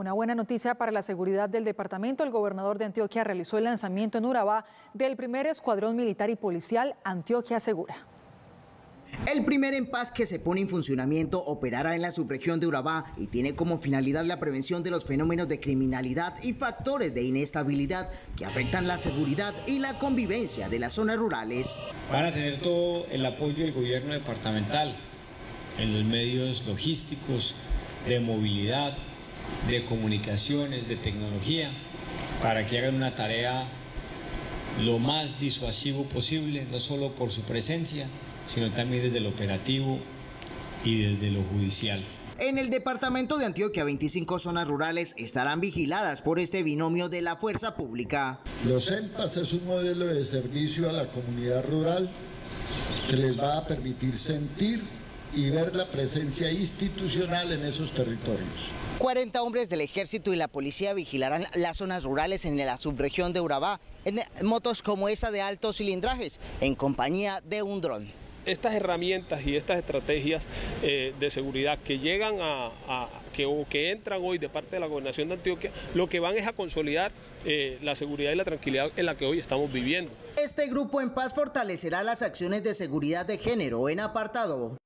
Una buena noticia para la seguridad del departamento. El gobernador de Antioquia realizó el lanzamiento en Urabá del primer escuadrón militar y policial Antioquia Segura. El primer en paz que se pone en funcionamiento operará en la subregión de Urabá y tiene como finalidad la prevención de los fenómenos de criminalidad y factores de inestabilidad que afectan la seguridad y la convivencia de las zonas rurales. Van a tener todo el apoyo del gobierno departamental en los medios logísticos, de movilidad, de comunicaciones, de tecnología, para que hagan una tarea lo más disuasivo posible, no solo por su presencia, sino también desde lo operativo y desde lo judicial. En el departamento de Antioquia, 25 zonas rurales estarán vigiladas por este binomio de la fuerza pública. Los EMPAS es un modelo de servicio a la comunidad rural que les va a permitir sentir y ver la presencia institucional en esos territorios. 40 hombres del ejército y la policía vigilarán las zonas rurales en la subregión de Urabá en motos como esa de altos cilindrajes en compañía de un dron estas herramientas y estas estrategias eh, de seguridad que llegan a, que, o que entran hoy de parte de la gobernación de Antioquia, lo que van es a consolidar eh, la seguridad y la tranquilidad en la que hoy estamos viviendo. Este grupo en paz fortalecerá las acciones de seguridad de género en apartado